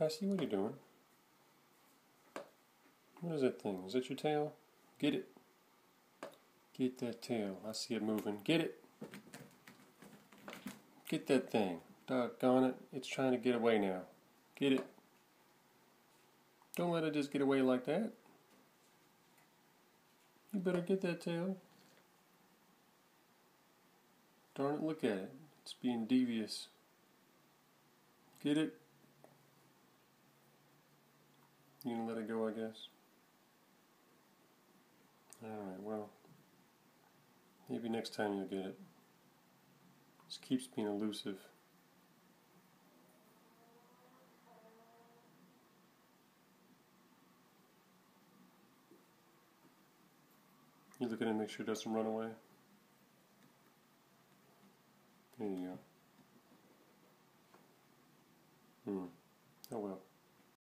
Fessy, what are you doing? What is that thing? Is that your tail? Get it. Get that tail. I see it moving. Get it. Get that thing. Doggone it. It's trying to get away now. Get it. Don't let it just get away like that. You better get that tail. Darn it, look at it. It's being devious. Get it? You gonna let it go, I guess? Alright, well, maybe next time you'll get it. This keeps being elusive. You look at it and make sure it doesn't run away. There you go. Hmm. Oh well.